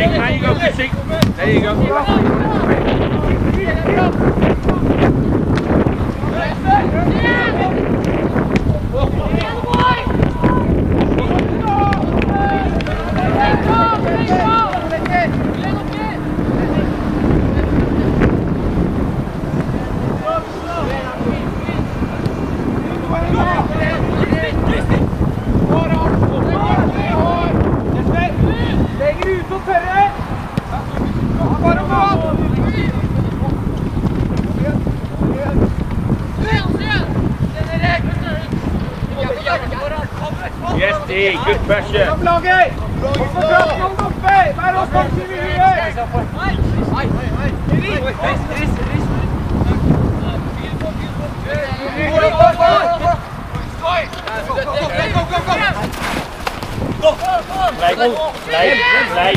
Chrissy. There you go, Chrissy. There you go. Yes, D. Good pressure. Laget! Kom på kraft, kom oppe! Vær offensiv i huet! Play, play, play.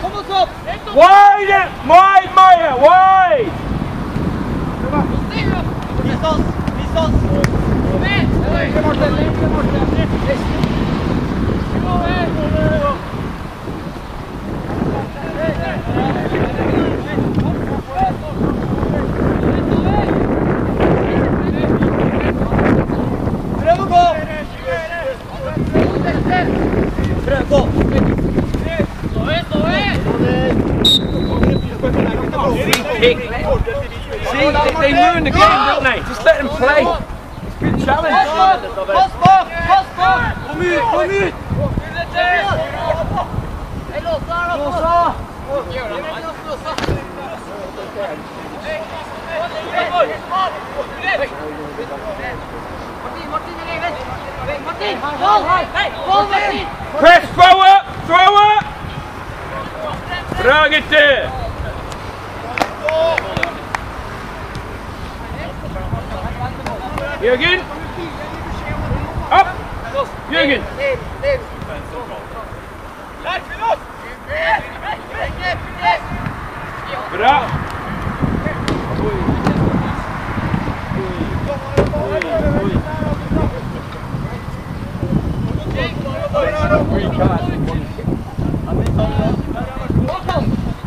Kom oss opp! Wide! Wide, Maya! Wide! Vis oss! Vis oss! Lenke, Morten! Lenke, Morten! Prøv å gå! Prøv å gå! Kick. See, they, the game, don't they? Just let them play. It's a good challenge. Pass bak! Pass bak! Kom ut! Kom ut! Låsa! Press forward! Forward! Bra gutter! Jürgen! Upp! Jürgen! Bra!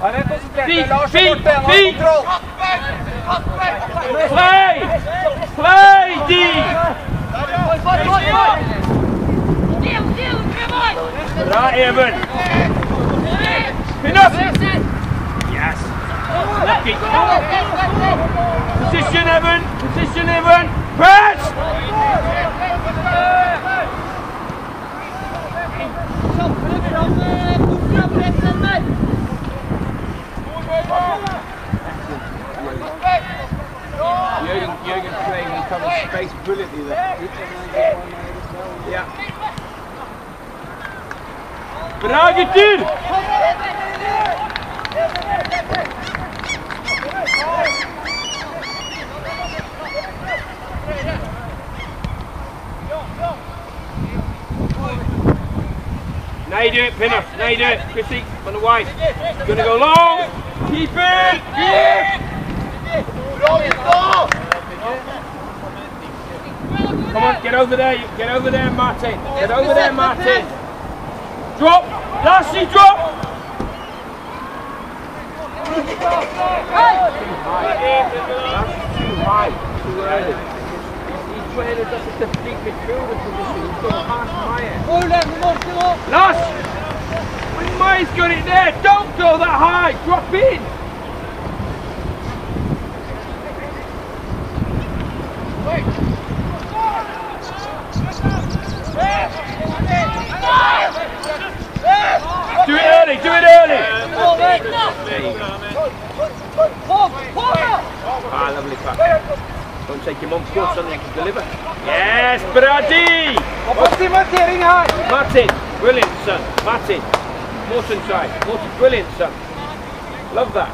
Han er konsentrert. Fint, Lars er fint, borte. Han har fint. kontroll. Play! Play, D! Bra, Even! Pin up! Yes! Lucky! Position, Evan! Position, Evan! Press! Jurgen, covering space brilliantly there. Yeah. Gutter! Now you do it, Pinner. Now you do it. Chrissy, on the wide. Gonna go long. Keep it. On, get over there. Get over there, Martin. Get over there, Martin. Drop. Lassie, drop. That's too high. Too. He's! When Maya's got it there, don't go that high. Drop in. Do it early. Do it early. There you go. Ah, lovely pass. Don't take him on course, something to deliver. Yes, Brady! Offensiv markering her! Martin, brilliant son. Martin, Morton side. Morton, brilliant son. Love that.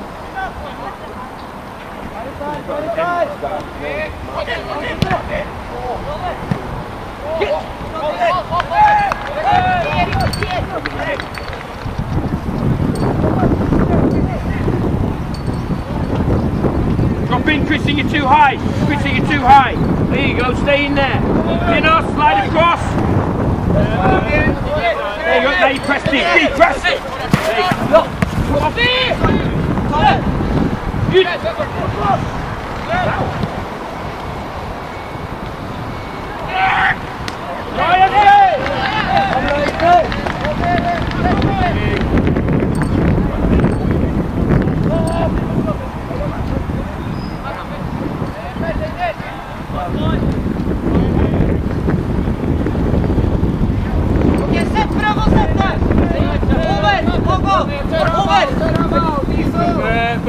Quitting you too high. Quitting you too high. There you go. Stay in there. You know, slide across. There you go. There you press D. D. Press. There you go. On. Good. Okej, sätt pröva att sätta! Over! Gå, gå! Over! Bra, Dick. Hey! Press.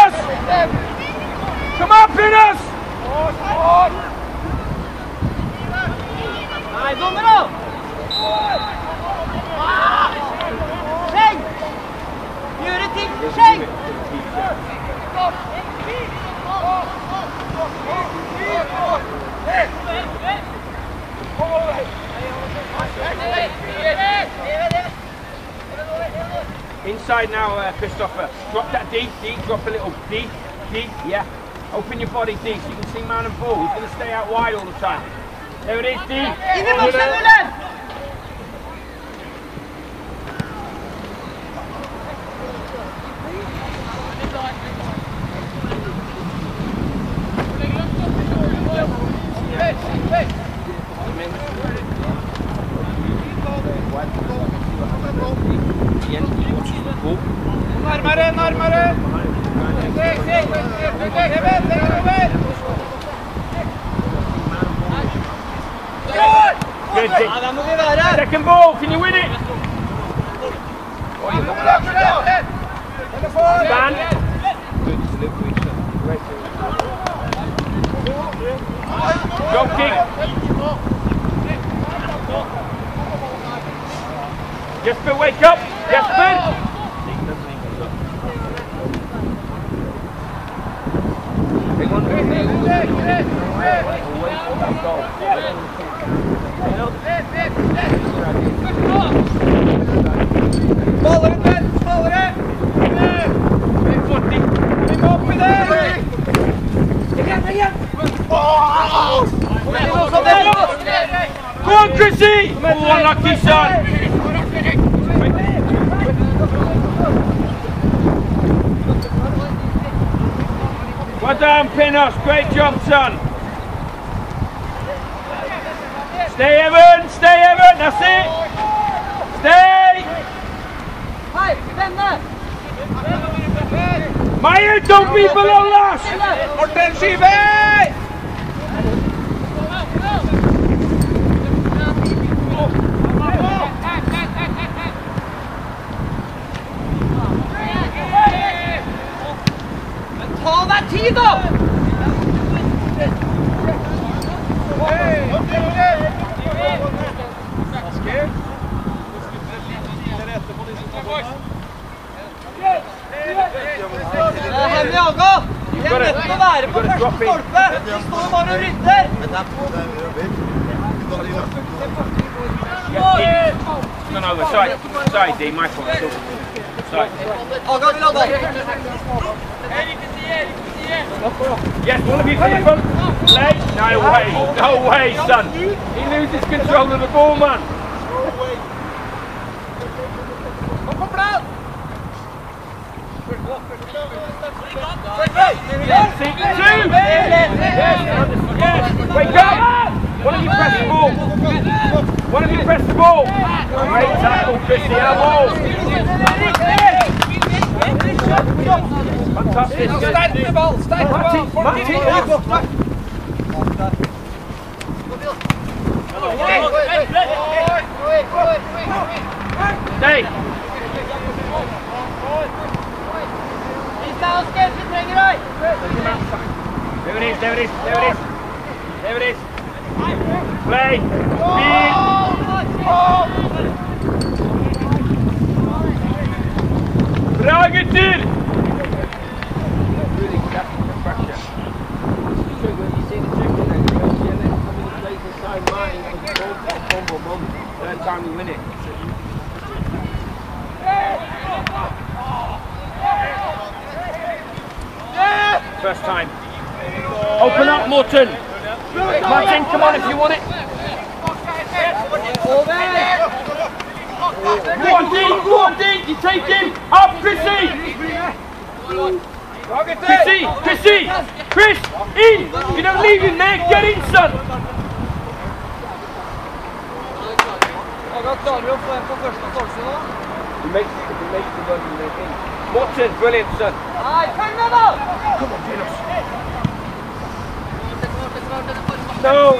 Come on, Pinnus! Come on, Pinnus! Nej, dommer då! Skägg! Gör det till skägg! Inside now, uh, Christopher. Drop that deep, deep, drop a little deep, deep, yeah. Open your body, deep so you can see man and ball. He's going to stay out wide all the time. There it is, D. In i boxen, Good, Dick. Ja, där må vi vara! Second ball, can you win it? Stand. Go kick. Jesper, wake up. Jesper. Well done, Pinos. Great job, son. Stay, Evan. Stay, Evan. That's it. Stay. Hei, denne! Meyer, don't be below last. Morten Skyve! Men eh? ta deg tid, Vi er nødt til å være på første stolpe! Vi står bare og rydder! No, no, side. Side, D. My fault. Side. Aga vil ha ball. Yes, one of you people. Play. No way. No way, son. He loses control of the ball, man. Two. Yes. Wake. One of you press the ball. One of you press the ball. Great tackle, ball. Fantastic. Ball! Sterke ball! Stay. Vi trenger deg! There it is. there it is, there it is. There it is. Play. Speed. Bra gutter! Really captain the pressure. So when you see the trick in there, you see it coming in place inside mine and boom, boom, boom, boom, boom. Third time we win it. First time. Open up, Morton. Martin, come on if you want it. Go on, Dean, go on, Dean. You take him. Up, Chrissy. Chrissy, Chrissy. Chris, in. You don't leave him there. Get in, son. He makes, he makes the run in. Morton, brilliant, son. Come on, Dinos. No.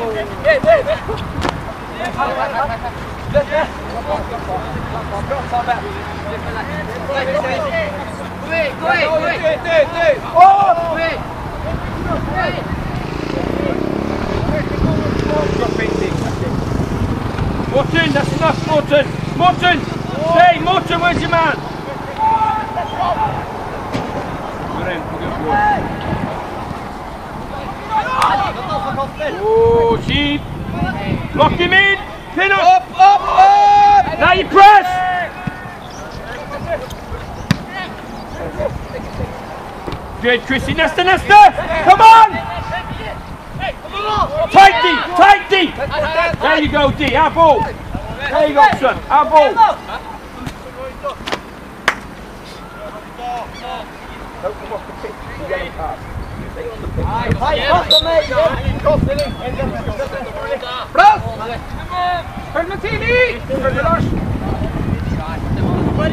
Drop in, Dick. That's it. Morton, that's enough, Morton. Morton, stay. Morton, where's your man? Brilliant, good work. Oh, sheep. Lock him in. Pin up. Up, up, up. Now you press. Good, Chrissy. Nesta, Nesta. Come on. Tight D, tight D. There you go, D. Our ball. There you go, son. Our ball. Don't come off the pitch. You get him past.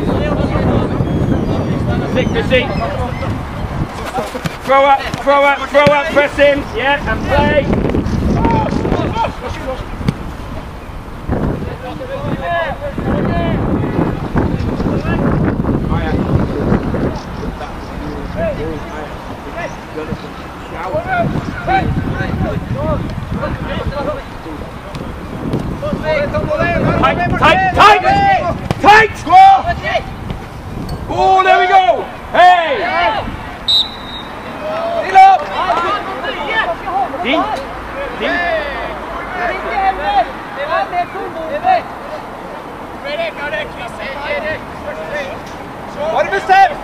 Stay on the pitch. Sick, Chrissy. Throw up, throw up, throw up, press him. Yeah, and play. I actually Tight, tight, tight, tight. Oh, there we go. Hey. Dean, Dean. Var det bestämt?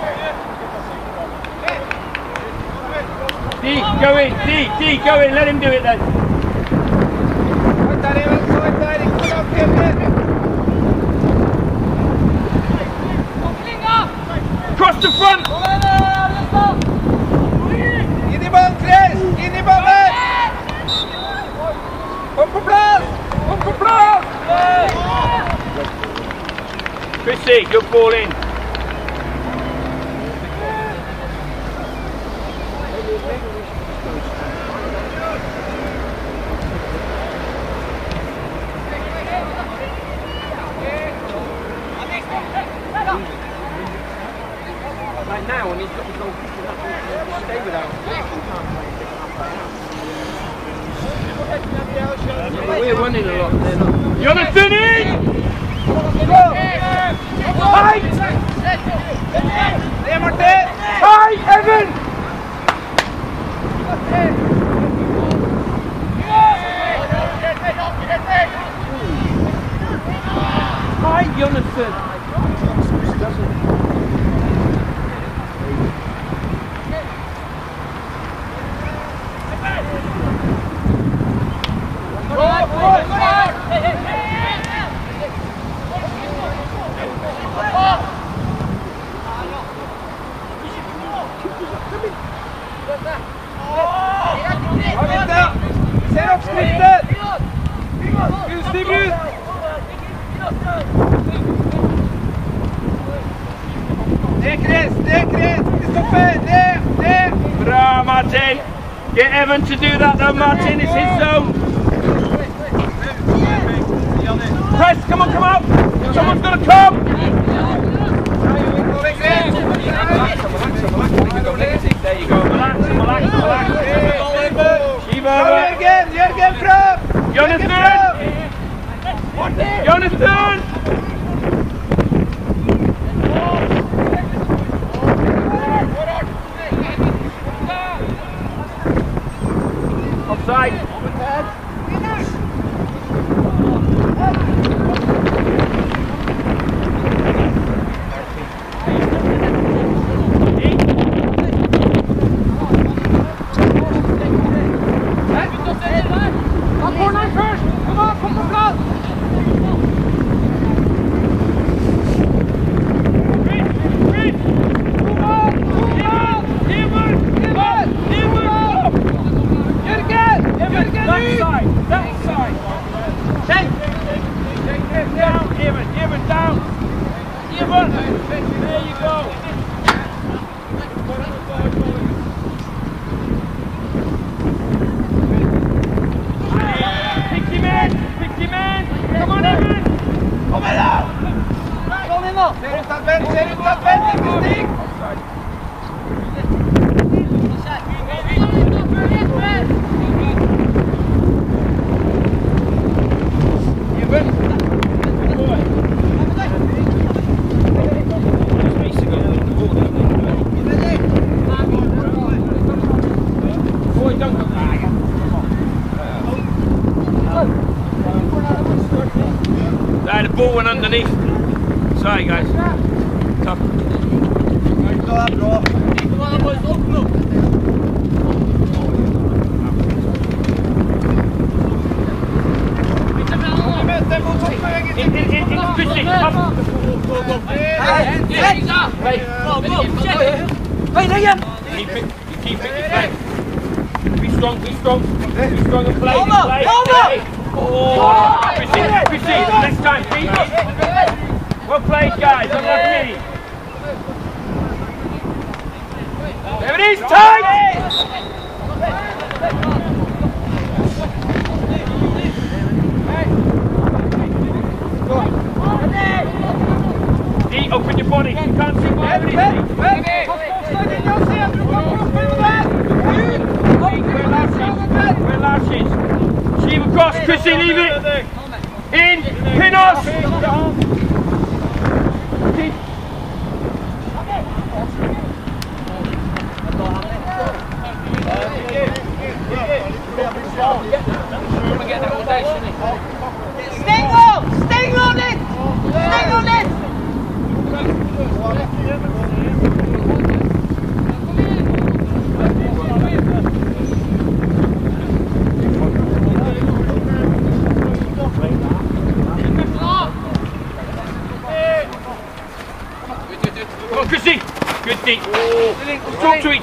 D, go in. D, D, go in. Let him do it then. Cross the front. In i bollen Chris! In i bollen! Kom på plats! Kom på plats! Chrissy, good ball in. Kevin to do that though, Martin. It's his zone. Press, come on, come out. Someone's going to come. There you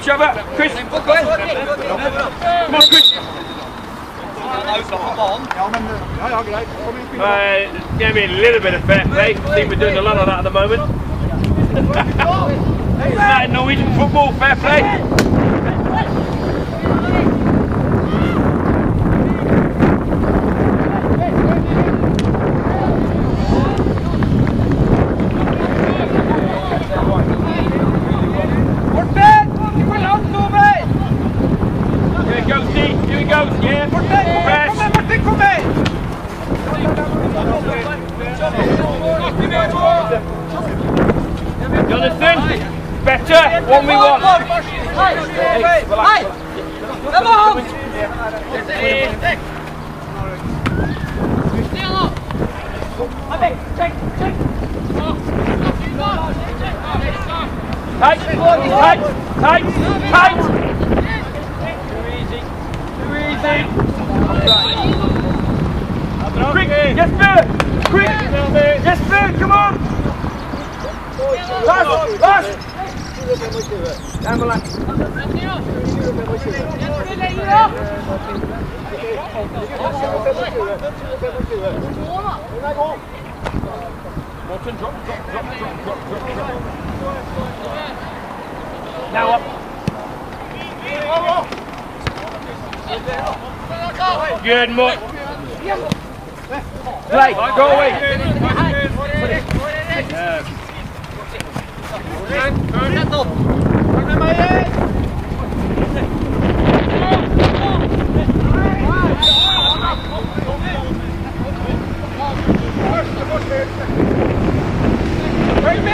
each other. Chris. Come on, Chris. Uh, give me a little bit of fair play. See, we're doing a lot of that at the moment. Is that Norwegian football fair play? Jonathan, better, one we one. Tight, tight, tight, tight. Too easy, too easy. Right. Yes, sir quick! Yes, Blue, come on! Last, last! Drop, drop, drop, drop, drop. Now up. Good, Morton. Play. Go away. Bring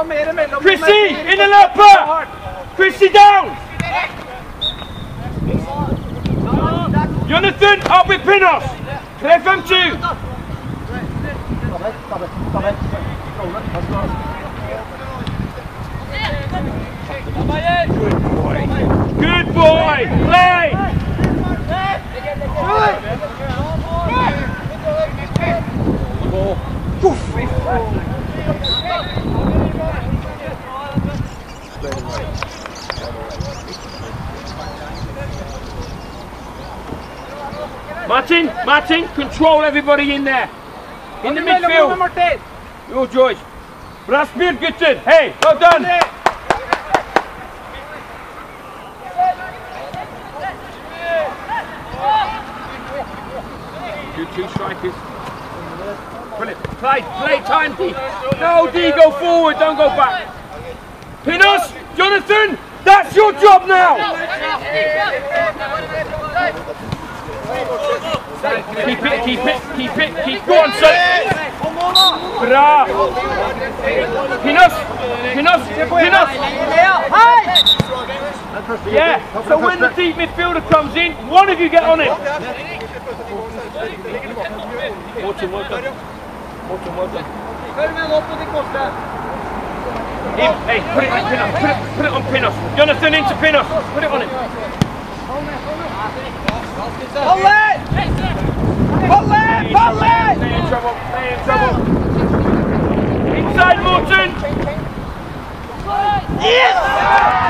Palmeiras Control everybody in there. In the midfield. Your choice. Rasmir Gittin. Hey, well done. midfielder comes in, one of you get on it. Hey, put it on Pinos, put it, put it on Pinos. Jonathan into Pinos, put it on him. Volley! Volley! Volley! Stay in trouble, stay in trouble. Inside Morton! Yes!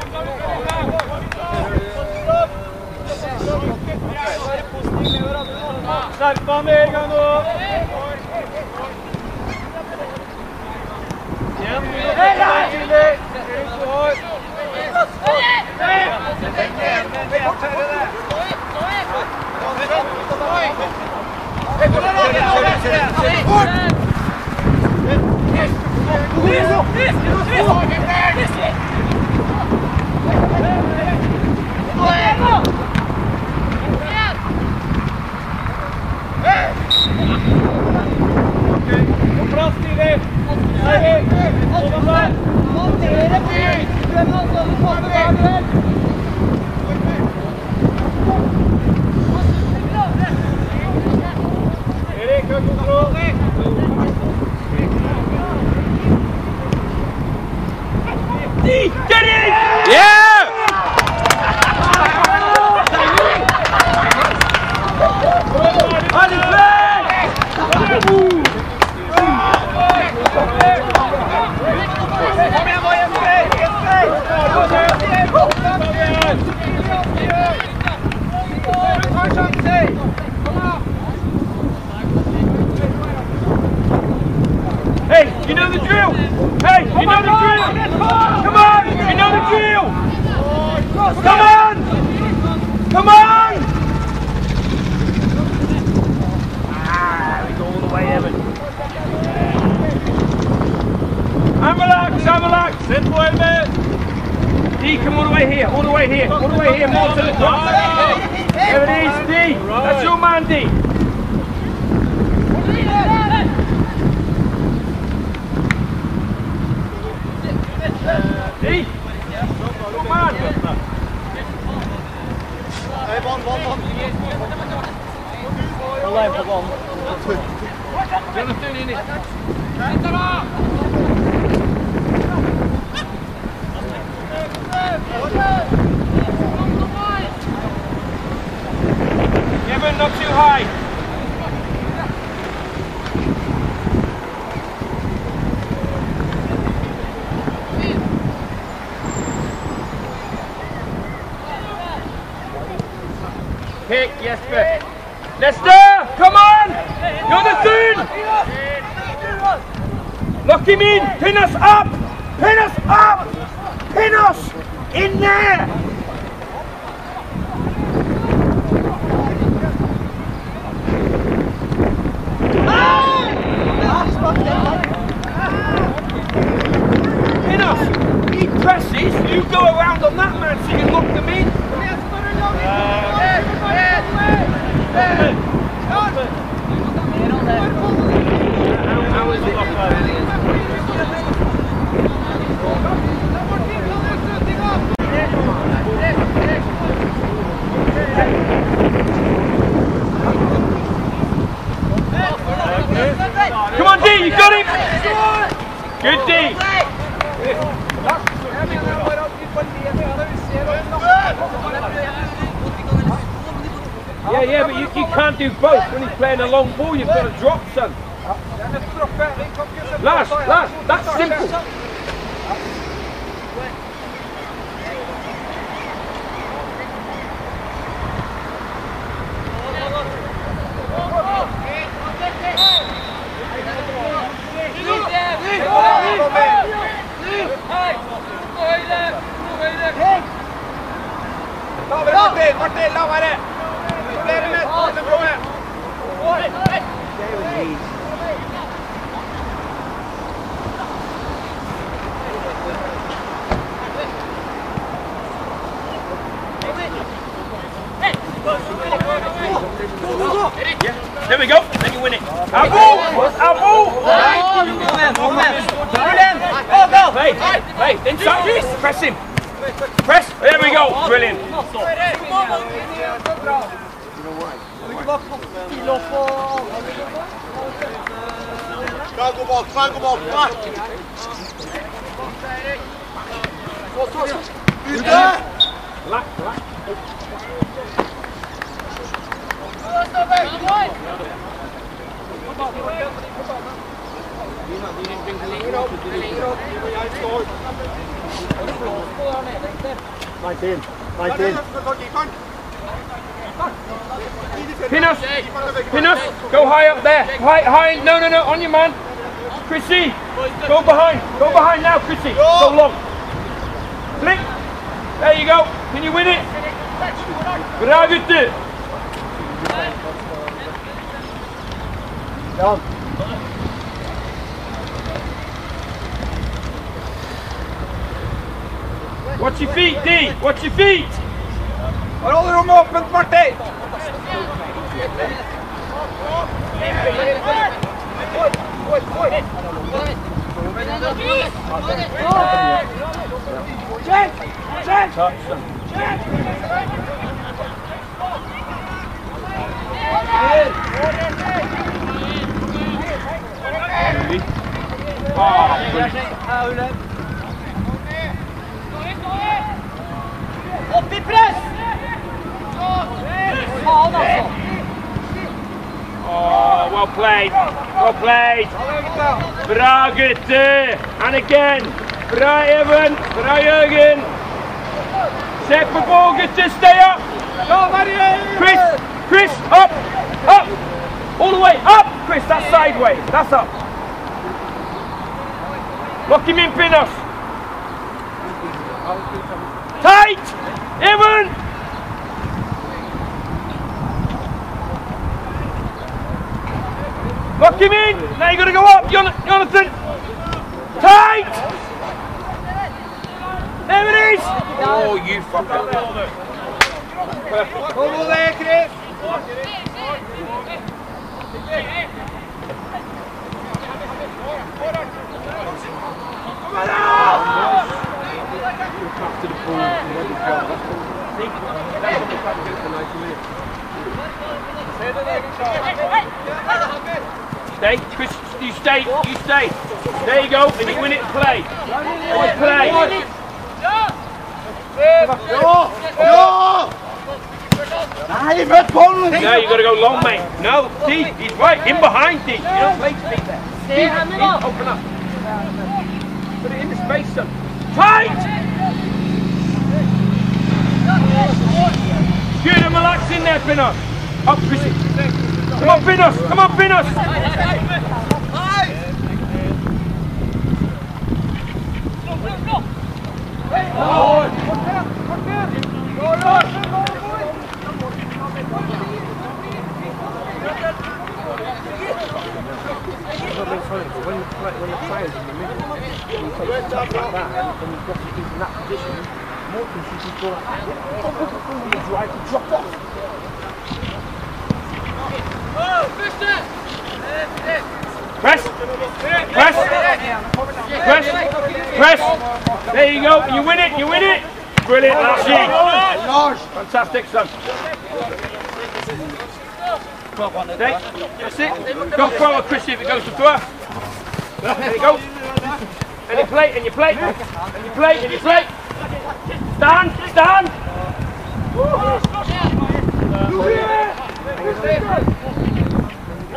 Skjerp deg med en gang nå! Igjen, Fort! Prontire, Prontire, Prontire, Prontire, the drill. Hey, you know the drill. Come on, you know the drill. Come on. Come on. Ah, we go all the way, Evan. I'm relaxed, I'm relaxed. Sit for a bit. D, come all the way here, all the way here, all the way here, more to the top. There it is, D. That's your man, D. Jonathan in Give it not too high. Jesper. Lester, come on! You're the Jonathan! Lock him in! Pin us up! Pin us up! Pin us! In there! Pin us! He presses, you go around on that man so you can lock them in. Offside? Come on, D, you got him! Jeg mener bare at vi får le med det vi ser og Yeah, yeah, but you, you can't do both. When he's playing a long ball, you've got to drop, er Lars, det. Lars, that's simple. Martin! Martin! Flere meter til broet. There we go. Then you win it. Our ball. Our ball. Hey, hey, then inside. Press him. Press. There we go. Brilliant. Schakelbal, schakelbal, prachtig! Uda! Lak, lak. Nineteen, nineteen. Pin us. Pin us. Go high up there. High, high. No, no, no. On your man. Chrissy. Go behind. Go behind now, Chrissy. Go long. Flick. There you go. Can you win it? Bra gutter. Watch your feet, D. Watch your feet. Alle rommet åpent, Martin! Opp i press! Oh, well played. Well played. Bra. And again. Bra Even. Bra Jørgen. Se på ball gutter. Stay up. Chris. Chris. Up. Up. All the way. Up. Chris, that's sideways. That's up. Lock him in, Pinos. Tight. Here you gotta go up, Jonathan. Tight. There it is. Oh, you fucker. Hold på det, Chris! After the ball, and let it go. That's what that's what we try to do for 90 minutes. Stay, Chris, you stay, you stay. There you go, and you win it and play. Always play. Nei, møt ballen! No, you gotta go long, mate. No, deep. He's right, in behind deep. You don't play deep there. Deep, open up. Put it in the space, son. Tight! Good and relax in there, Pinos. Up, Chrissy. Come on, Pinos. Come on, funny, when the, play, when the in the middle, and you take stuff like that, and, and you've got to keep in that position, Morton should just go like that. He's right to drop off. Press. Press. Press. Press. There you go. You win it. You win it. Brilliant, Lassie. Fantastic, son. Stay. That's it. Go forward, Chris, if it goes to throw. There you go. And you play, and you play, and you play, and you play. Stand, stand.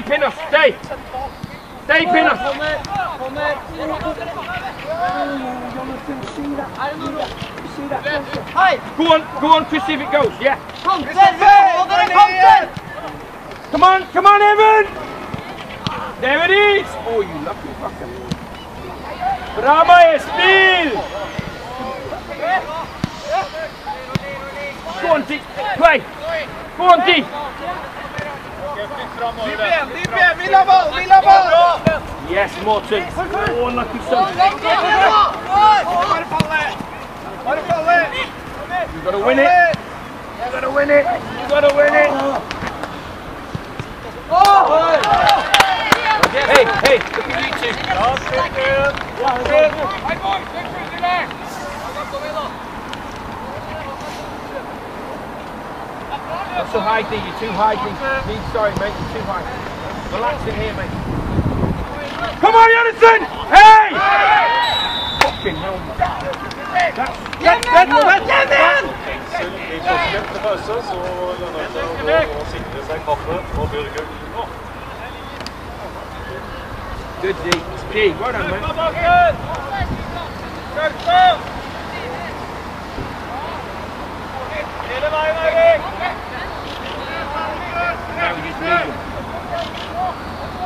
Stay, Pinner, stay. Stay, Pinner. Go on, go on, Chris, see if it goes, yeah. Come on, come on, Evan. There it is. Oh, you lucky fucker. Bravo, Estil. Go on, D. Play. Go on, D. Yes, Morten. Oh, lucky son. You gotta win it. You gotta win it. You gotta win it. Oh! Hey, hey, look at you two. Not so high, D. You're too high, D. D. Sorry, mate. You're too high. Relax in here, mate. Come on, Jonathan! Hey! Fucking hell, man. That's, that's, that's, that's, that's, påsken pause, så lønner det seg å sikre seg kaffe og burger. Good, D. D. Well done, mate. Now we just need them.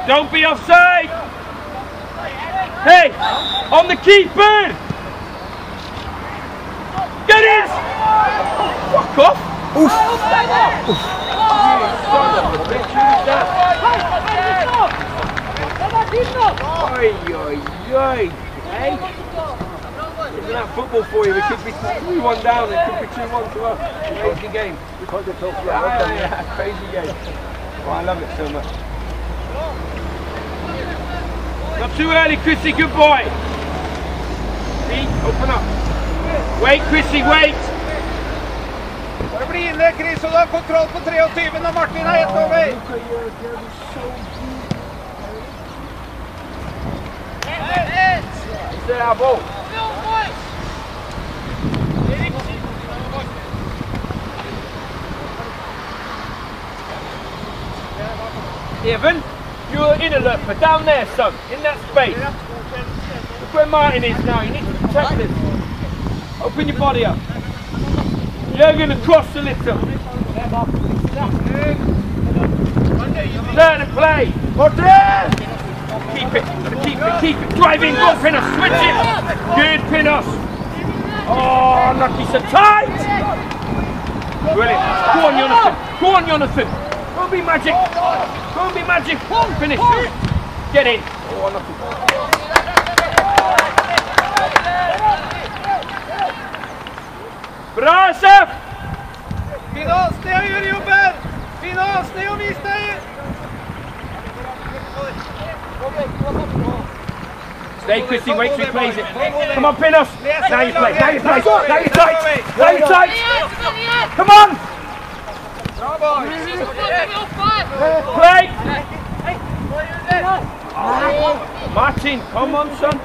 Don't be offside! Hey! On the keeper! Get it! Fuck off! Oof! Son of a bitch, who's that? Oi, oi, oi! Hey! Isn't that football for you? It could be 3-1 down, it could be 2-1 to us. Crazy game. Because it's also Yeah, yeah, yeah, crazy game. Oh, I love it so much. Not too early, Chrissy, good boy. Pete, open up. Wait, Chrissy, wait. Bare bli inne, Chris, og du har kontroll på 23 når Martin er helt over. Our? Evan, you're in a lurper. Down there, son. In that space. Look where Martin is now. You need to protect this. Open your body up. You're going to cross a little. Learn to play. Martin! Keep it. Keep it. Keep it. Drive in. Go, Pinos. Switch it. Good, Pinos. Oh, lucky so tight. Brilliant. Go on, Jonathan. Go on, Jonathan. Go be magic. Go be magic. Finish. Get in. Oh, unlucky. Bra, Asaf! Finas, ned og gjør jobben! Finas, ned og vis Stay, Chrissy. Wait till he plays it. Come on, Pinos. Now you play. Now you play. Now you tight. Now you tight. Come on. Play. Martin, come on, son.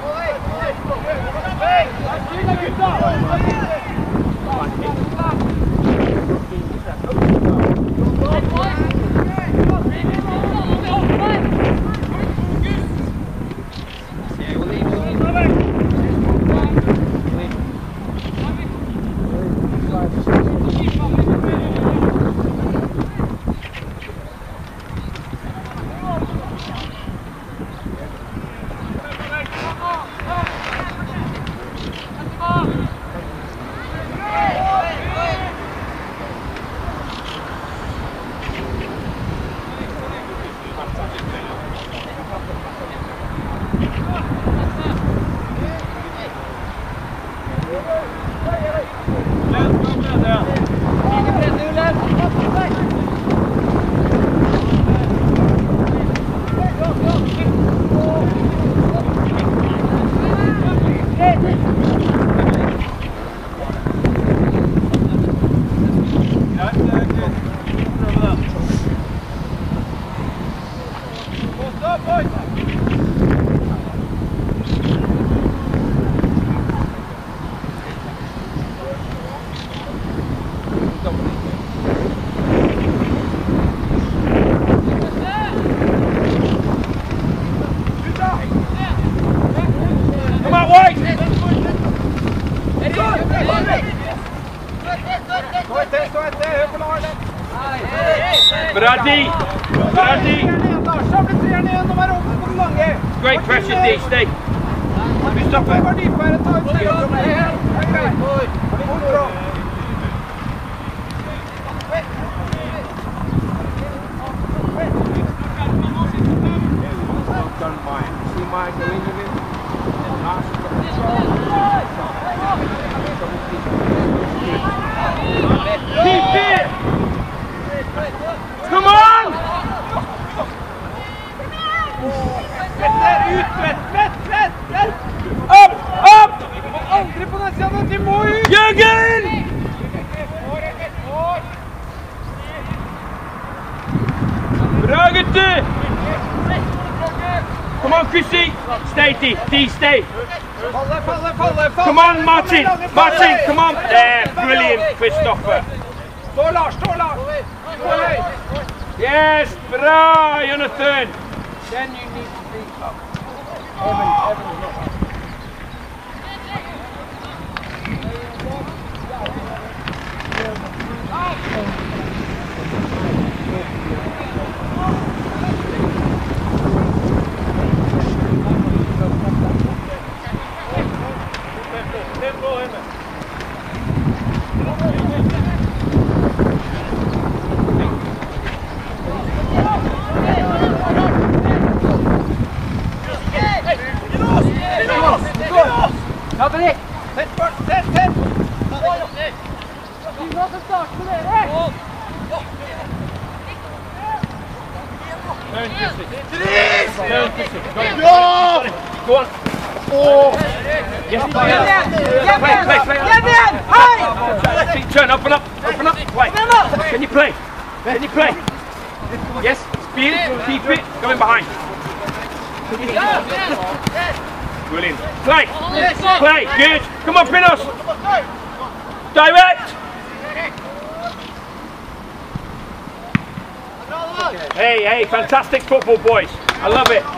Come on, White. Stå etter, stå etter! Hør på Lars! Brady. Brady. Samle treerne igjen og vær åpen på den lange! Great pressure, D. Stay. Kristoffer! Var dypere, ta ut stedet. Det er greit. Fort, bra. Don't mind. See my going in it. And last Keep it. Come on. Ut! Vett, vett, vett! vett. Up, up. Aldri på den siden! De må ut! Jürgen. Bra, gutter. Come on, Chrissy. Stay. D, stay. Come on, Martin. Martin, come on. There, brilliant, Christopher. Stå, Lars! Stå, Lars! Stå høyt! Yes, bra, Jonathan. Then you need to be up. Tett, bort, tett, tett! Turn, Chrissy. Turn, Chrissy. Go on. Go on. Oh. Yes, play. Play, play, play. Keep turn, open up, open up. Wait. Can you play? Can you play? Yes, speed it, keep it, going behind. Brilliant. Play. Play, good. Come on, Pinos. Direct. Hey, hey, fantastic football, boys. I love it.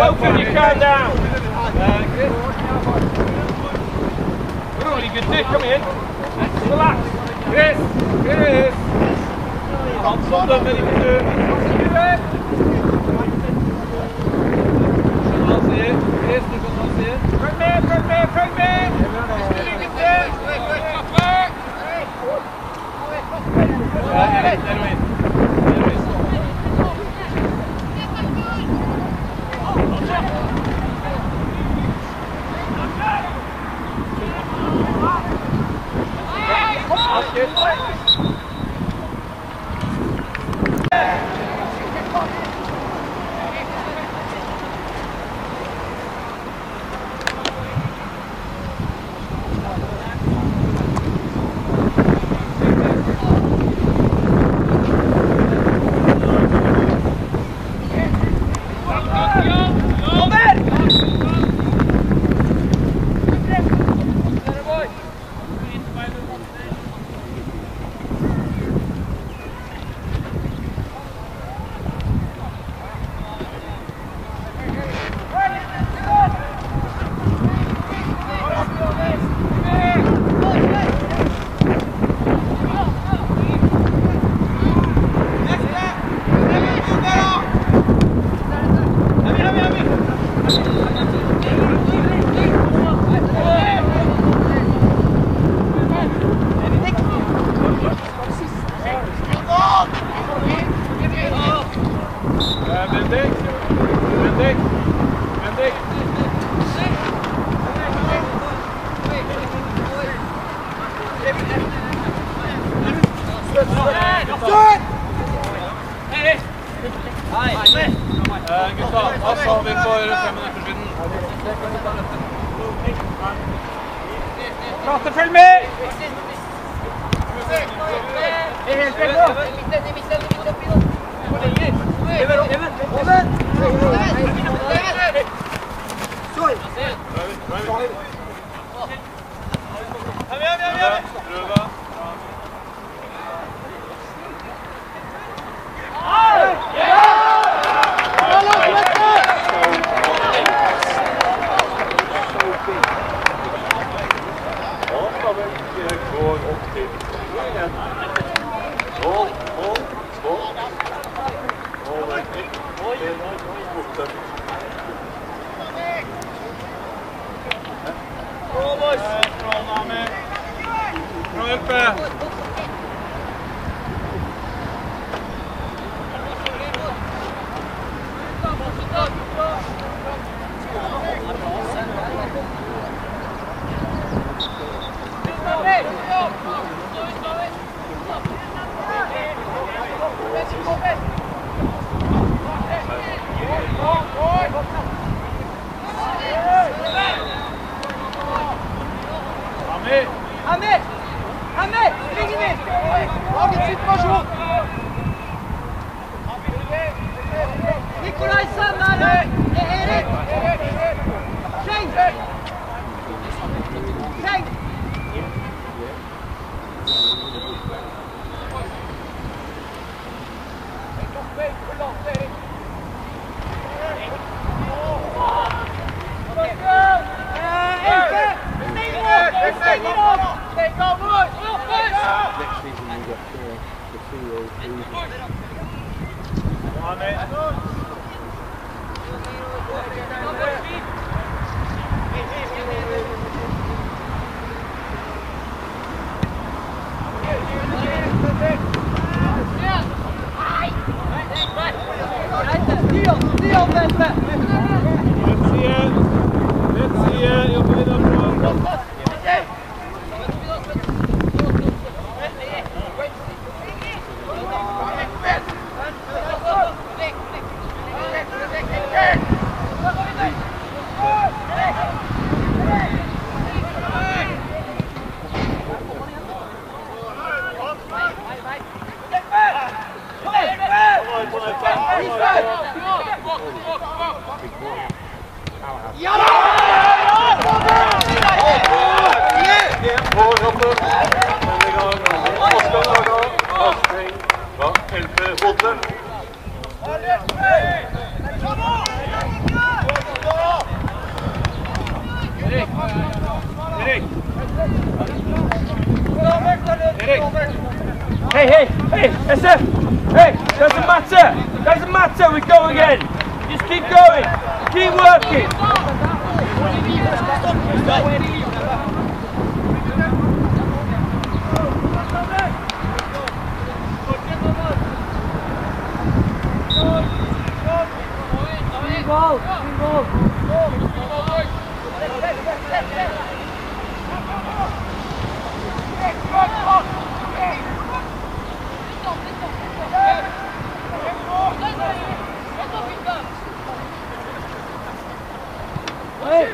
Both of you calm down. Really good, Dick. Come in. Relax. Chris. Chris. Tom zonder wil ik het Chris, die komt Let's get it.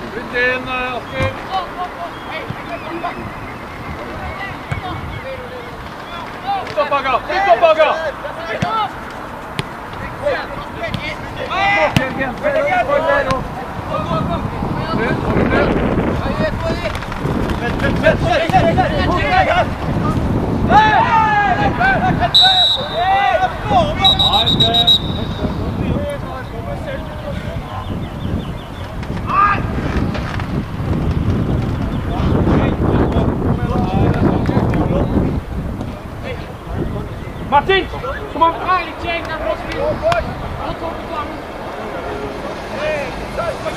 Ut inn, eh, Asker. Stopp Aga! Stopp Aga! Nei, det Martin, kom op. Ali, Cenk, daar was hij. Wat komt er dan? Hey, dat is wat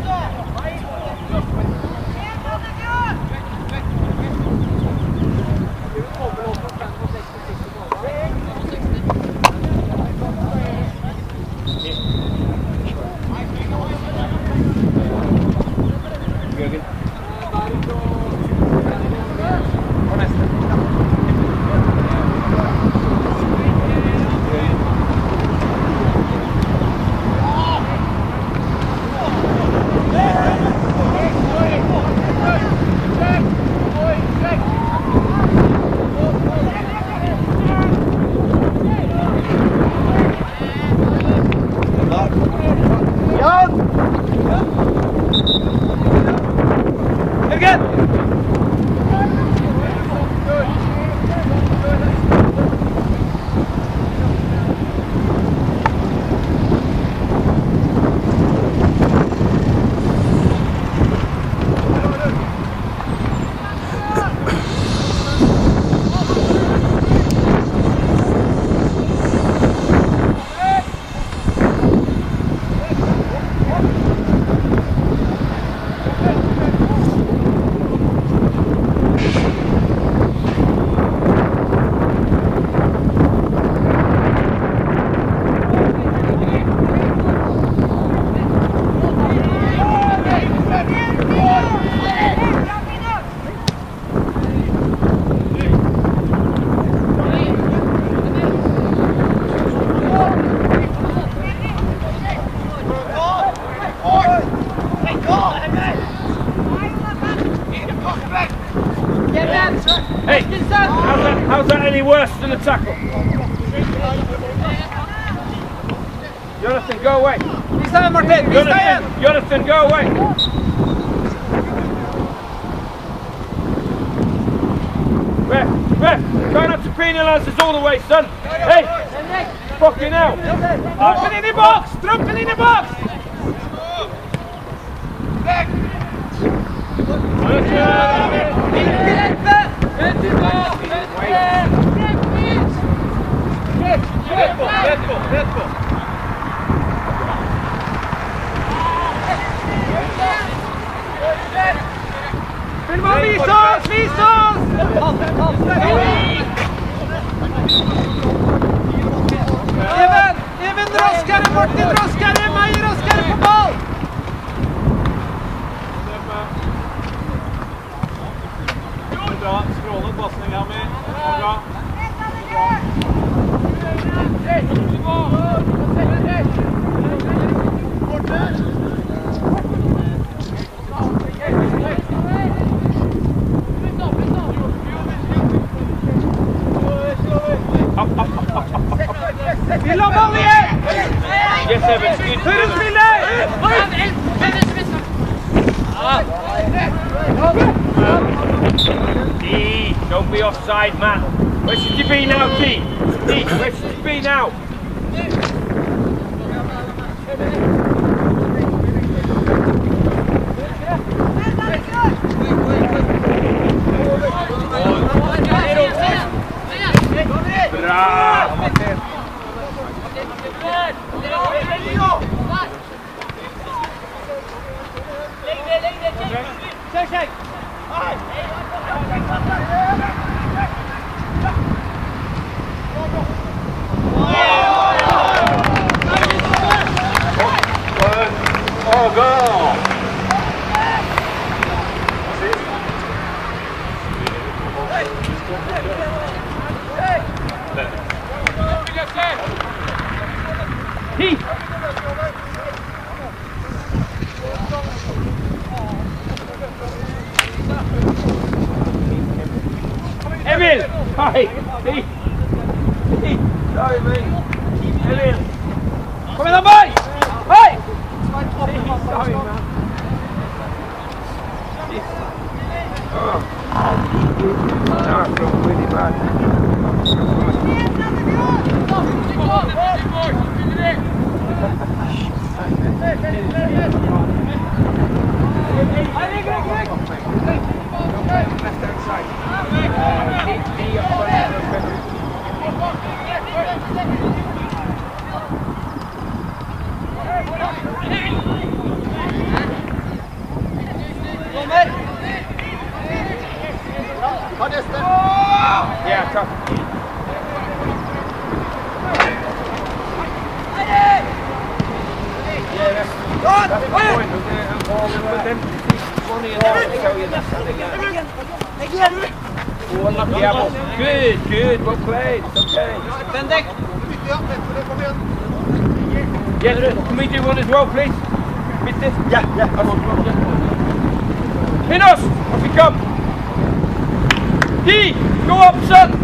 any worse than a tackle? Jonathan, go away. Vis deg, Martin! Vis deg igjen! Jonathan, Jonathan, go away. Ref, ref, try not to penalise us all the way, son. Hey, fucking hell. Droppen inn i boks! Droppen inn i boks! Filma, Even raskere! Martin raskere! Meg raskere på ball! Bra. Strålende pasning, Hammy. Bra. Vi la ball igjen! D, don't be offside, man. Where should you be now, D? D, where should you be now? Go, please. With this? Yeah, yeah. I don't know. Yeah. Hinos, up we come. D, go up, son.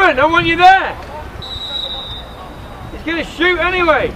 Kevin, I want you there. He's going to shoot anyway.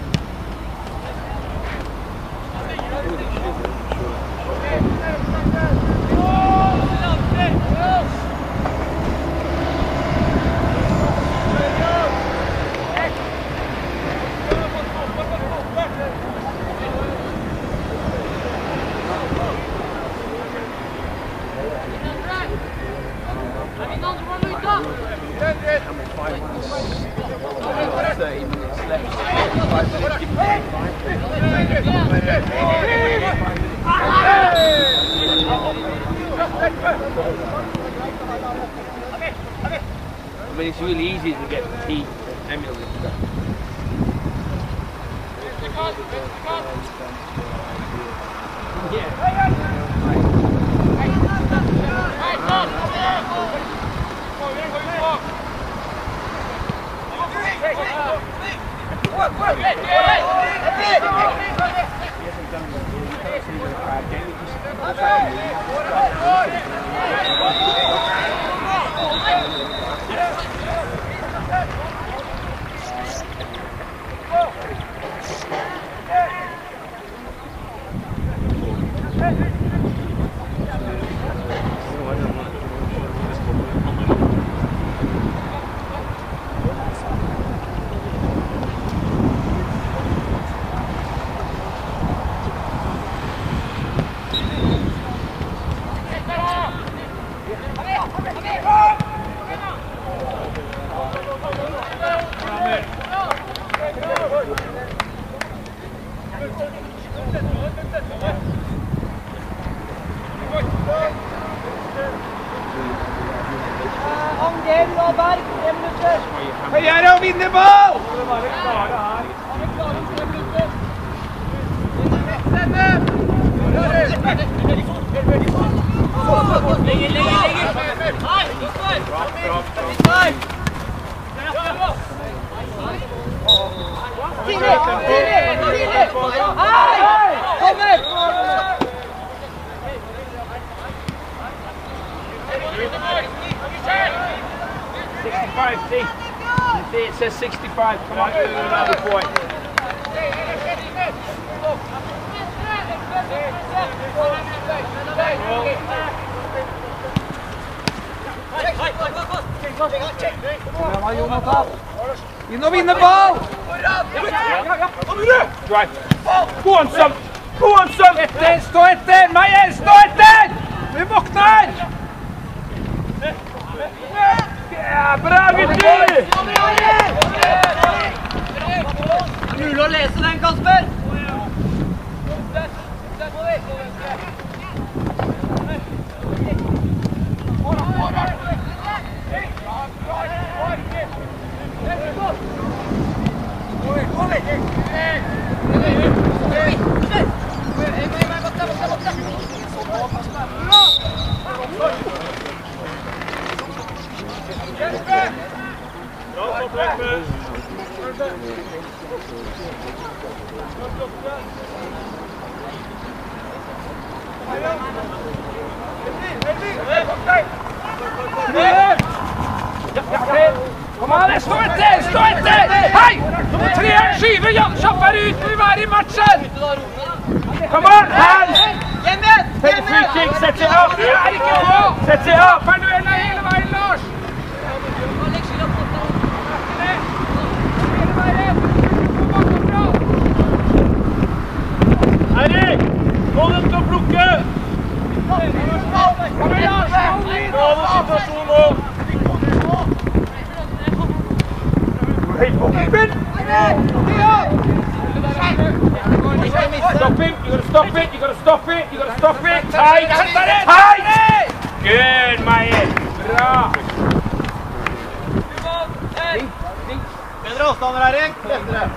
Bedre avstander, Erik. Lettere.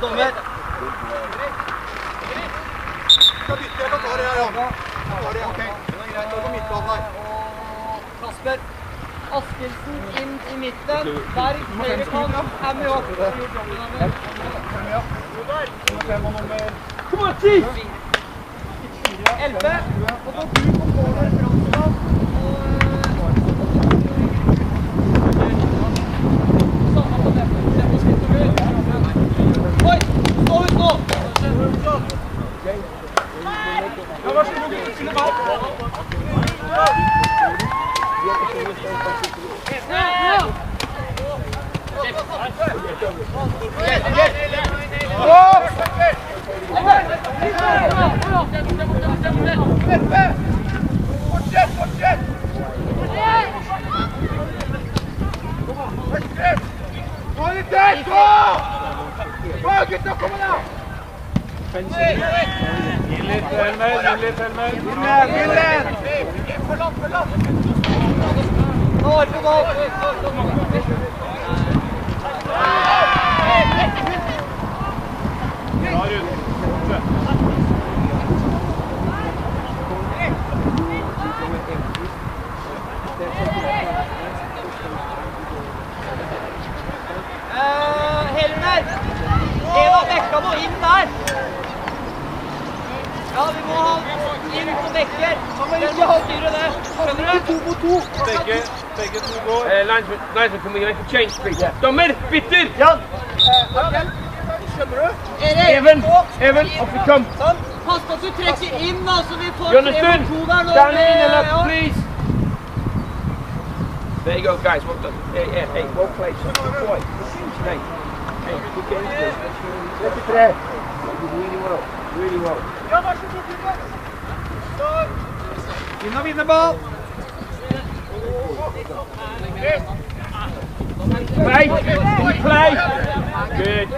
Dommer. Skal bytte på Tori her, ja. Tori, ok. Det er greit å gå midtbanen her. Kasper. Askildsen inn i midten. Berg, høyre kant. Emmy opp. Kom igjen, ti! Elleve. Og så du kom over fram Change, please. Dommer, bytter! Jan! Eh, Skjønner du? Even, Even, opp vi kom. Pass på at du trekker inn, da, så vi får tre mot to der nå. Stand in and up, please. There you go, guys. Well done. Yeah, yeah. Hey, well played, son. Good boy. Hey, good game, guys. Look at that. You really well. Really well. Stop. You're not in the ball. Play. Play. Good.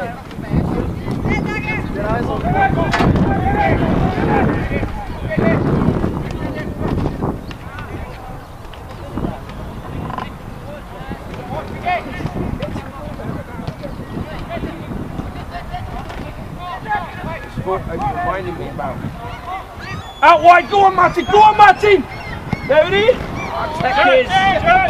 Out wide, go on Martin, go on Martin! There it is! Checkers! Jobb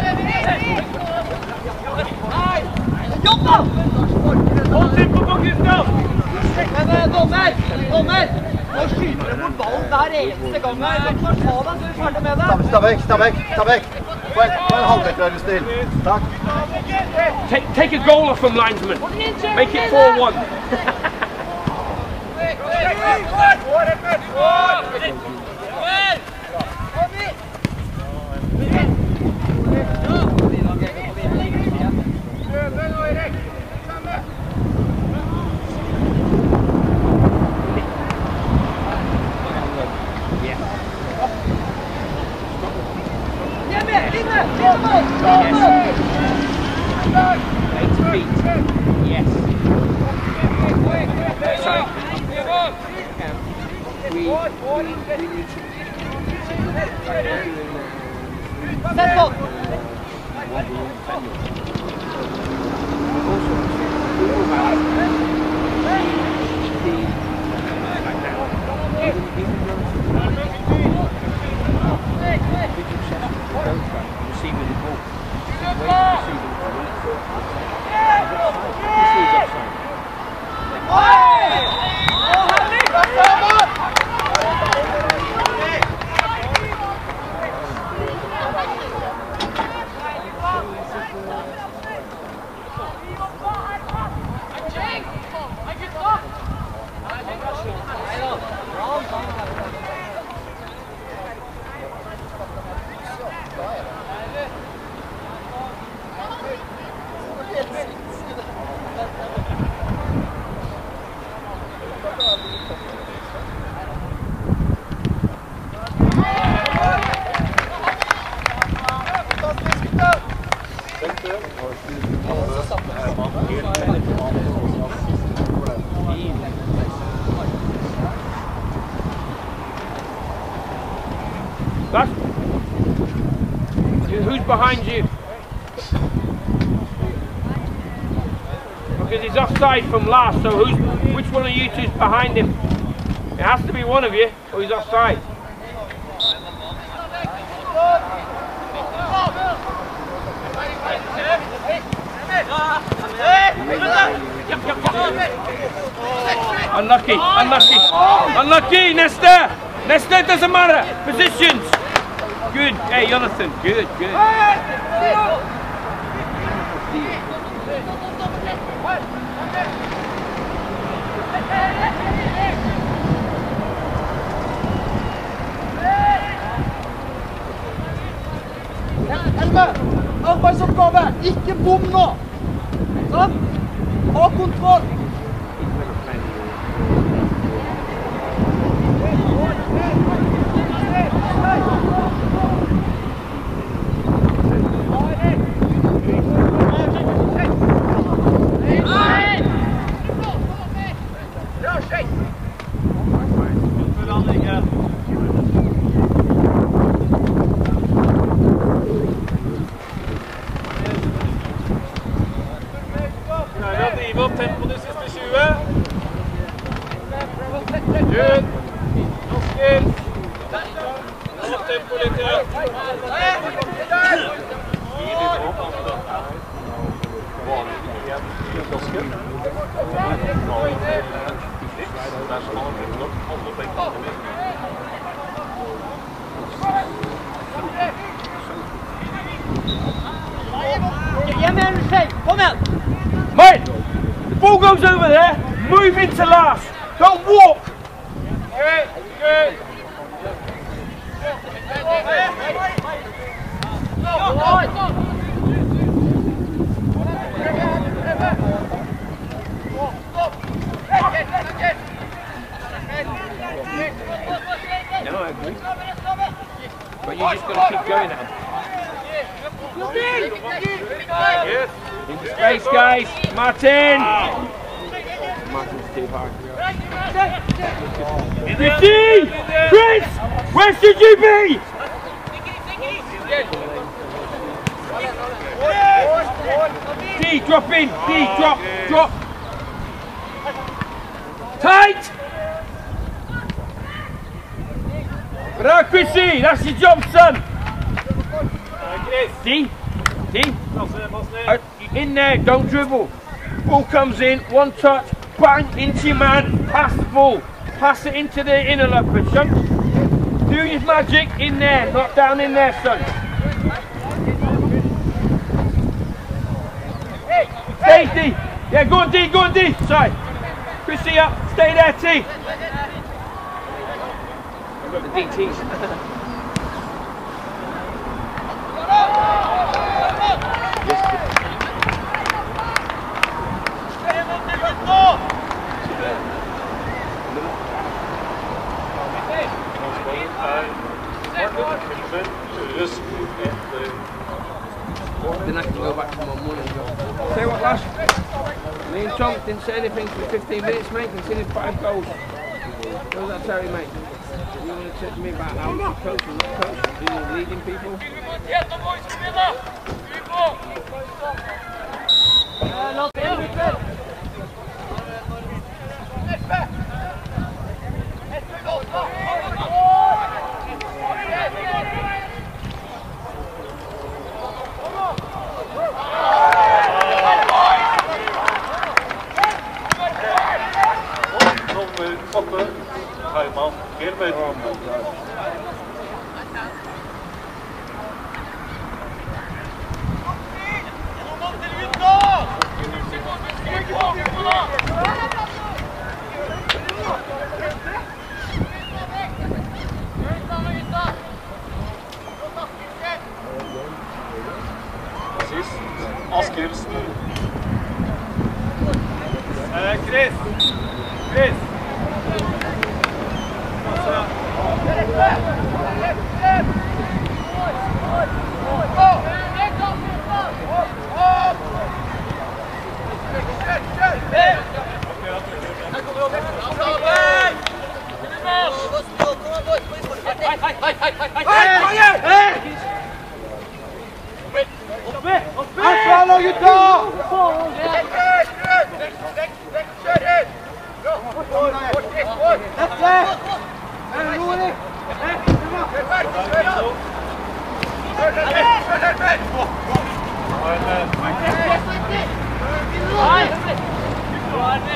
dommer, dommer! Nå skyter du bort ballen hver eneste gang her. Du kan ta deg så er vi ferdig med det. Ta vekk, ta vekk, ta vekk. Få en, en halvmeter, Augustin. Takk. Take, take a goal off from linesman. Make it 4-1. Hjem igjen, Line! Line! Eight feet. Yes. Sett på! Receiving the ball. Wait to receive the ball. That's... Who's behind you? Because he's offside from last, so who's which one of you two is behind him? It has to be one of you, or he's offside. Unlucky, unlucky, unlucky, Nesta! Nesta doesn't matter, positions! Hey Jonathan, good, good. Helme! Arbeidsoppgave! Ikke bom nå! Sånn? Ha kontroll! Klarer comes in, one touch, bang, into your man, pass the ball. Pass it into the inner upper, son. Do his magic in there, not down in there, son. Hey, Stay, D. Yeah, go on, D, go on, D. Sorry. Chrissy up, stay there, leading people. Eh, Oppen, Vijf man, Geert Peter. Oh Sist, Askildsen. Chris! Chris!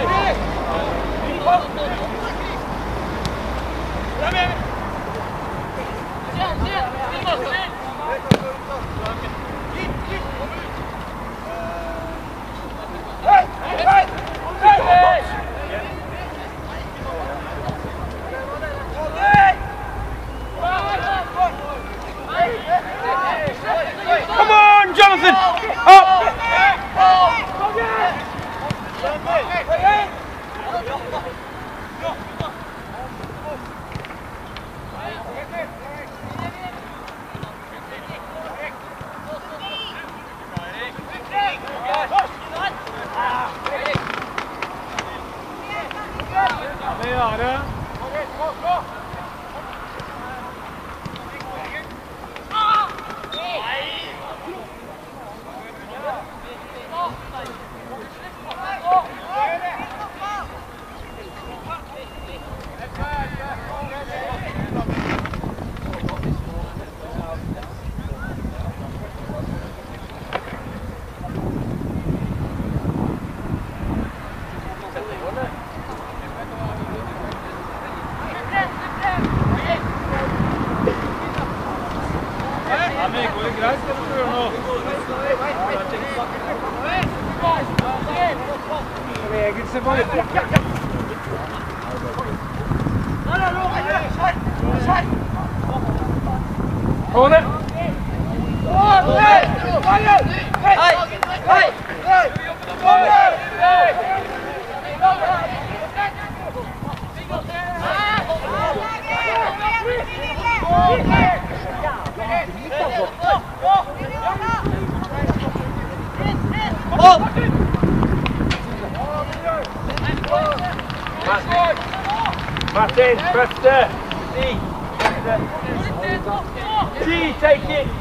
Hey! greit, det du skal gjøre nå. Bevegelse på Gå ned! Gå ned! Hei! Hei! Hei! Martin, Buster, D. D, take it.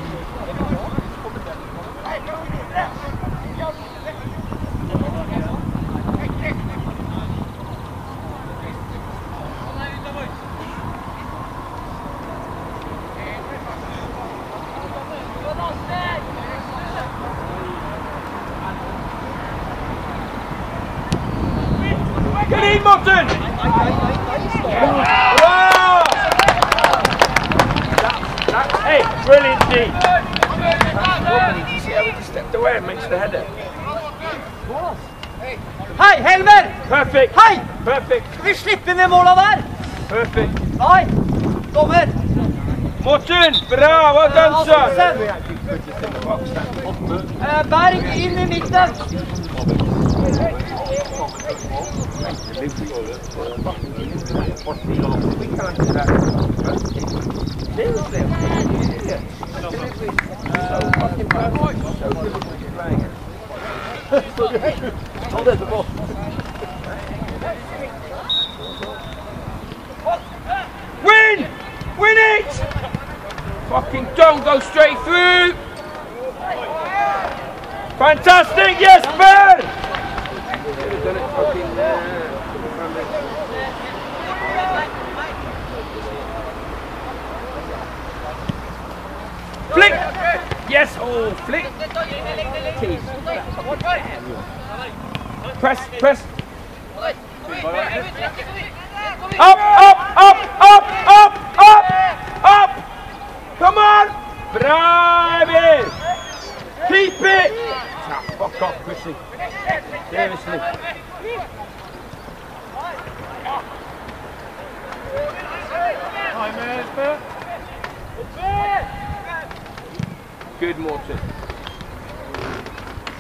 Good, Morton.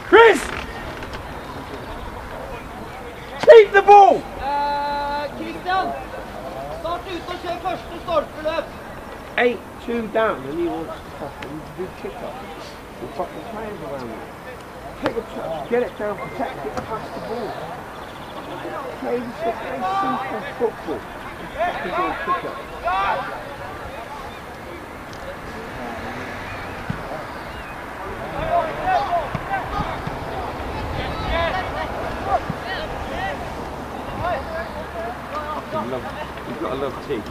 Chris! Keep the ball! Eh, Christian. Start ute og kjør første stolpeløp. Eight, two down, and he wants to fucking do kick up. The fucking players around him. Take a touch, get it down, protect it, pass the ball. Play the play simple football. Fucking do a Fucking love, you've got to love tea. You've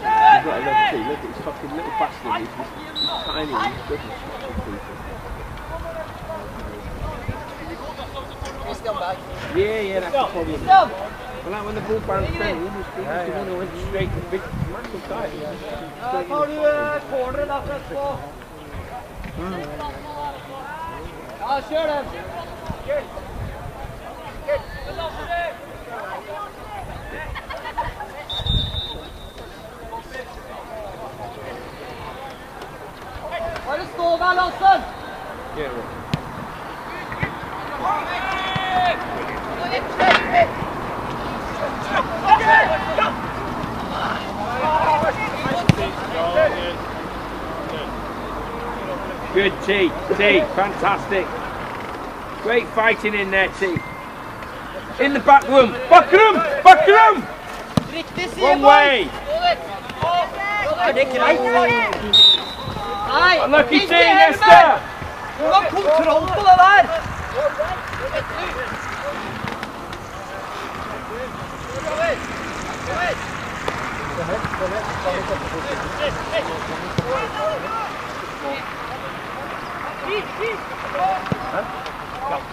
got to love tea. Look at this fucking little bastard. He's, he's tiny. He's fucking people. Yeah, yeah, that's the problem. Well, like when the ball bounced down, he was, he was the one who went straight to big massive guy. He was straight tar in du eh, corneret derfra? Ja, kjør den. Bare stå der, Lasse. Yeah, right. Good T, T, fantastic. Great fighting in there, T. In the back room, back room, back room. Riktig One way. Det greit? Nei, Unlucky ikke. Nesta. Du har kontroll på det der.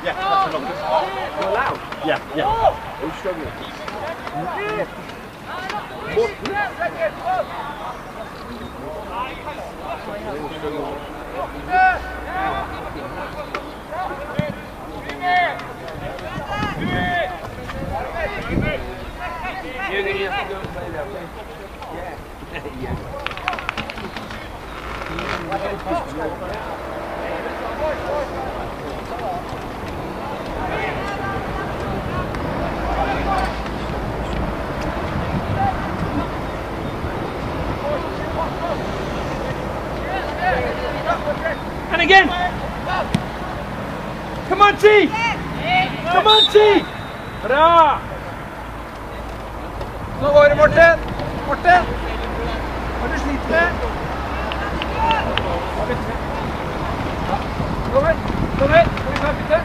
Yeah, that's a long You're allowed. Yeah, yeah. Who's struggling? You're okay? yeah. And again. Come on, T. Come on, T. Bra. Nå går det, Morten. Morten. Hva er du sliter med? Kommer. Kommer. Skal vi snakke til?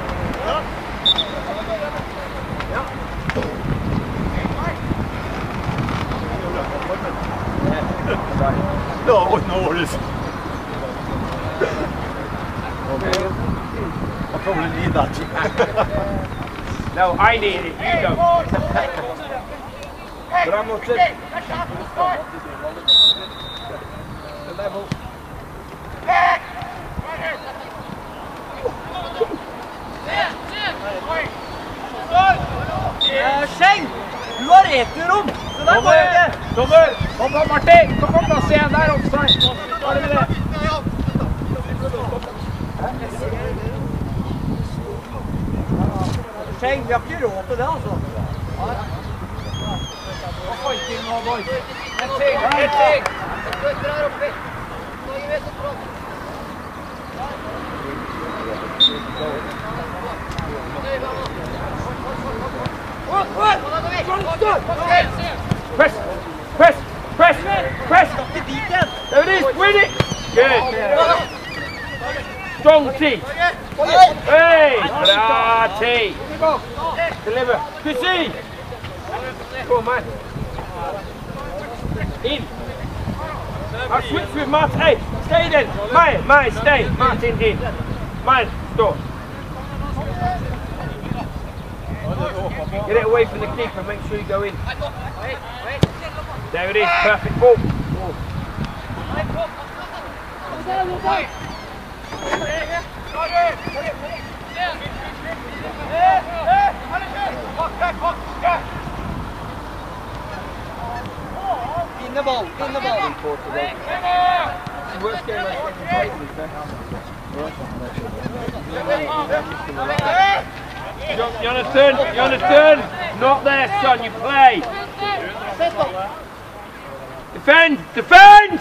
No, no worries. I'll probably need that. No, I need it, you don't. but I'm not just... Eh, Skjeng, du har returrom. Så der. Dommer! Da, Martin! Kom på plass igjen der, offside. Bare med det. Skjeng, vi har ikke råd til det, altså. Fighting nå, boys. En ting, en ting. Press! Press! Press! Press! There it is! Win it! Good! Strong T! Hey! Bra T! Deliver! Good C! Come on, man! In! I'll switch with Martin. Hey, stay then! Mine, mine, stay! Martin in! Mine, stop! Get it away from the keeper, make sure you go in. There it is, perfect ball. Vinne ball, vinne ball. Worst game I've ever played with that. Jo- Jonathan, Jonathan, not there, son. You play. Defend, defend.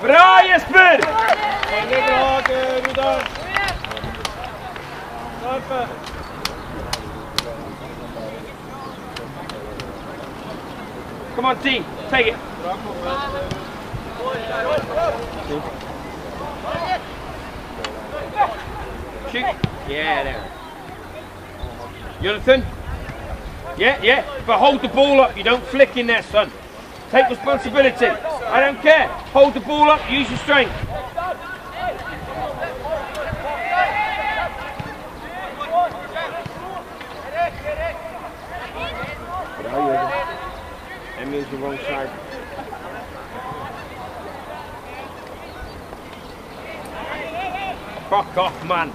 Bra Jesper! Veldig bra, Rudolf. Skarpe. Come on, T, take it. Shoot. Yeah, there. Jonathan. Yeah, yeah. But hold the ball up. You don't flick in there, son. Take responsibility. I don't care. Hold the ball up. Use your strength. Bra Jørgen. That means the wrong side. Fuck off, man.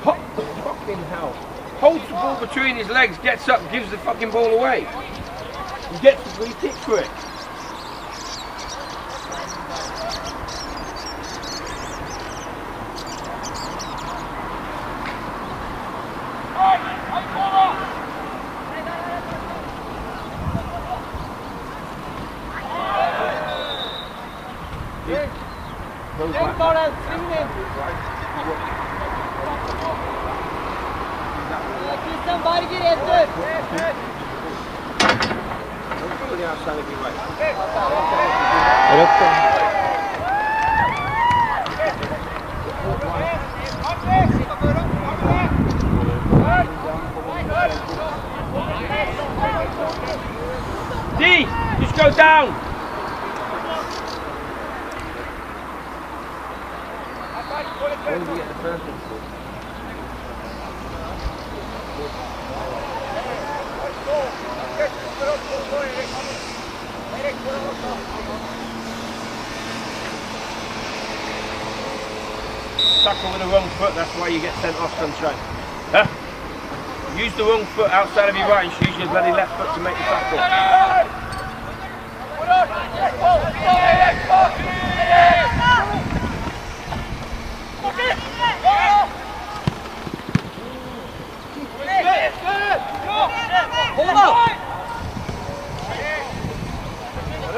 Ho- fucking hell. Holds the ball between his legs, gets up, gives the fucking ball away. He gets the free kick for it. Skjeng tar den, sving den. Kristian Berger retur. Go the outside of your right. Rødt, ja. D, just go down. When do you get the first one? Tackle with the wrong foot, that's why you get sent off sunshine. Huh? Use the wrong foot outside of your right, and use your bloody left foot to make the tackle. Hold da!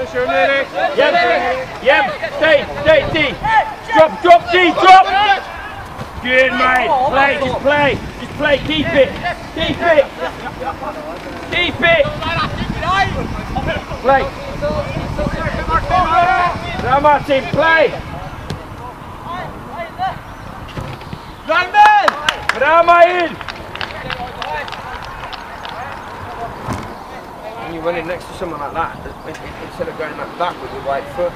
Kjør, Erik. Yep, yep, stay, stay, D. Drop, drop, D, drop. Good, mate. Oh, play, oh, just oh. play. Just play, keep it. Keep it. Keep it. Play. Now, Martin, play. Ragnhild! Bra, Mahin. When you're running next to someone like that, instead of going like that with your right foot,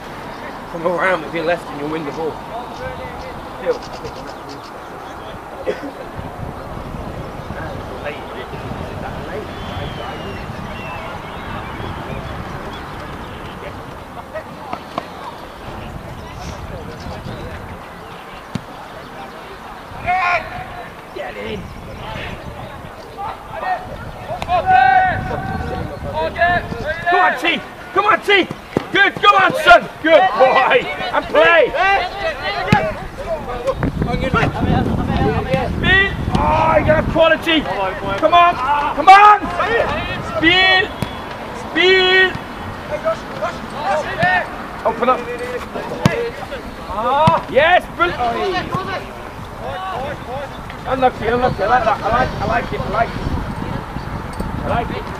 come around with your left and you'll win the ball. Still, Get in. Come on, T. Come on, T. Good. Come on, son. Good boy. And play. Speed. Oh, you got quality. Come on. Come on. Speed. Speed. Open up. Yes, brilliant. Unlucky, unlucky. I like that. I like, I like it. I like it. I like it.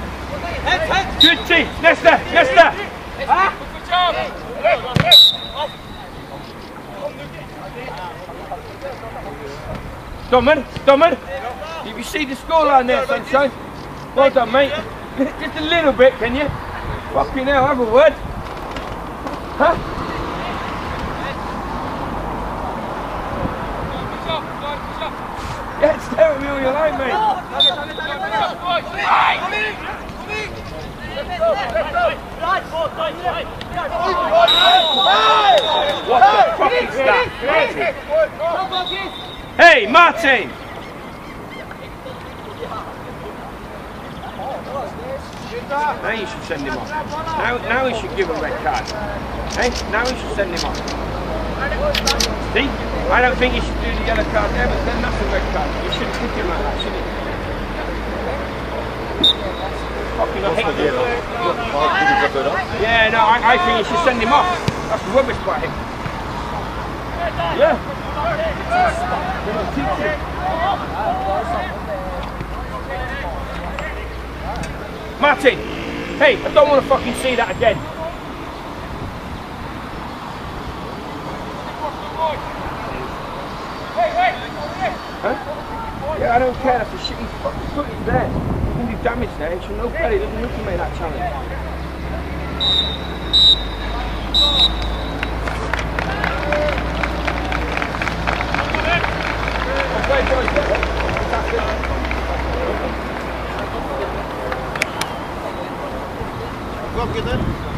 Good T. Nesta. Nesta. Domin, Domin. Did you see the scoreline there, sunshine? Well done, mate. Just a little bit, can you? Fucking hell, have a word. Huh? Yeah, stare at me all you like, mate. What the fuck is that? Hey, Martin! Now you should send him off. Now, now he should give a red card. Hey, now he should send him off. See? I don't think he should do the yellow card there, but then that's a red card. You shouldn't kick him like that, should you? Fucking I hate him. Yeah, no, I, I think you should send him off. That's the rubbish by him. Yeah. Martin, hey, I don't want to fucking see that again. Huh? Yeah, I don't care. That's a shitty fucking foot is there. Damage there. It's no play, doesn't need to make that challenge. Boys. Kom, Gitte.